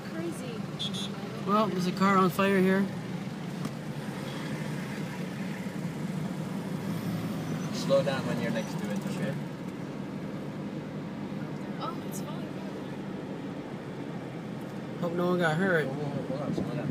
Crazy. Well, there's a car on fire here. Slow down when you're next to it, okay? Oh, it's falling. Hope no one got hurt. Oh.